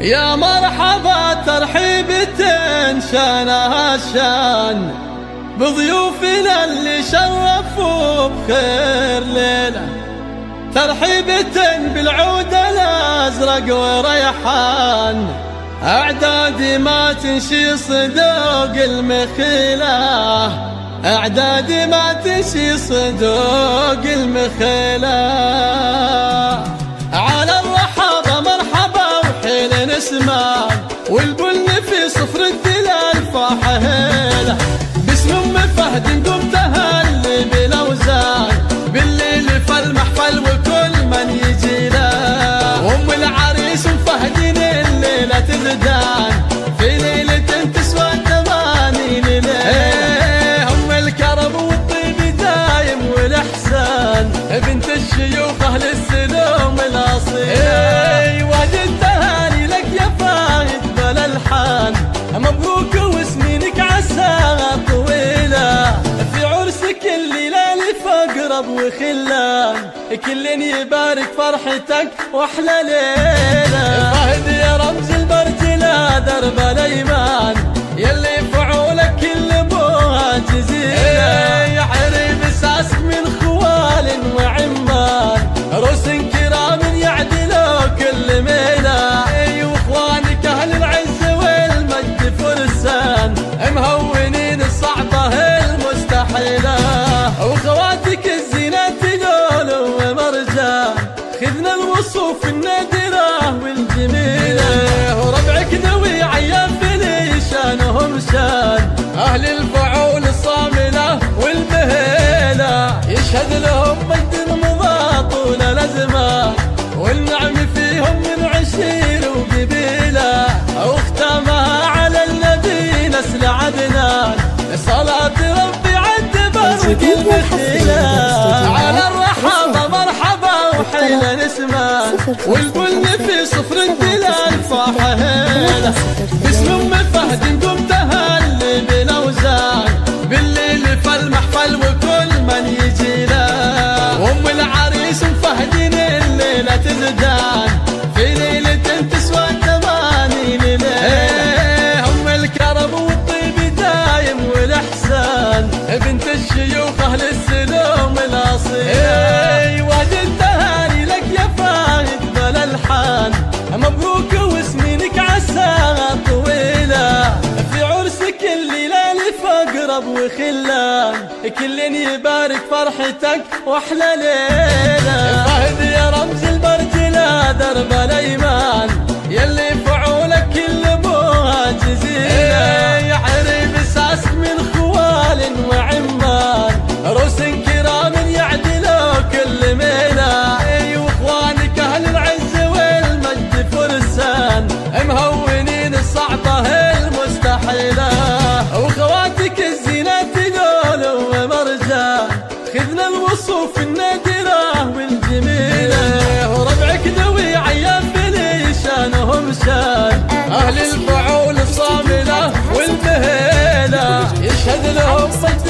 يا مرحبا ترحيبة شانها الشان بضيوفنا اللي شرفوا بخير ليلة. ترحيبة بالعود الأزرق وريحان. أعدادي ما تنشي صدوق المخيلة. أعدادي ما تنشي صدوق المخيلة. لفقرب وخلان كل يبارك فرحتك وأحلى ليلة. فهد يا رمز البرجلة درب الأيمان. يلي فعولك كل ابوها جزيلة يا عريب ساس من خوال وعمان. روس كرام يعدلوا كل ميلة. وإخوانك أهل العز والمجد فرسان. مهونين الصعبة المستحيلة. واخواتك الوصوف النادرة والجميلة. وربعك ذوي عيان بلي شانهم شان. أهل الفعول الصاملة والمهيلة. يشهد لهم مجد مضى طول الأزمان والنعم فيهم من عشير وقبيلة واختامها على النبي نسل عدنان صلاة ربي عد برك المثيلة نسمع والبن في صفر الدلال فاحة هيلة. باسم ام فهد نقوم تهلي بالاوزان بالليل فالمحفل وكل من يجي له. وام العريس مفهدين الليلة تزدان الليلة لفقرب وخلان؟ كل يبارك فرحتك وأحلى ليلة. فهد يا رمز أهل الفعول الصاملة والمهيلة يشهد لهم صد